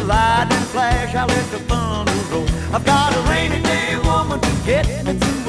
the lightning flash, I let the thunder roll. I've got a rainy day woman to get me through.